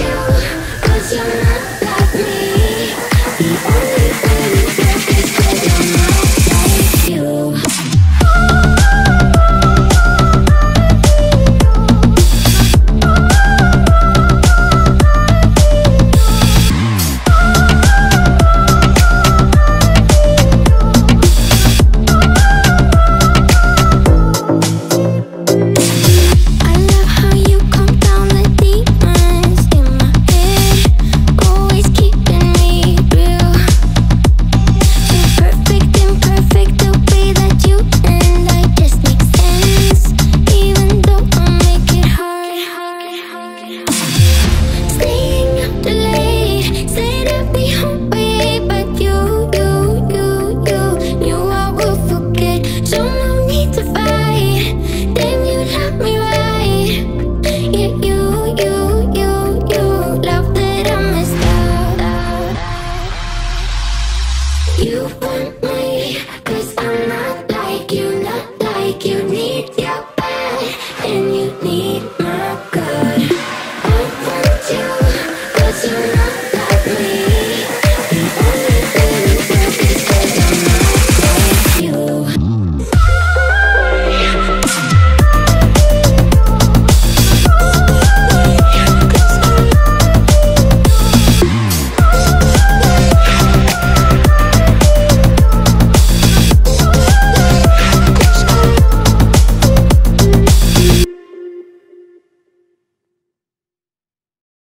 you, cause you're not that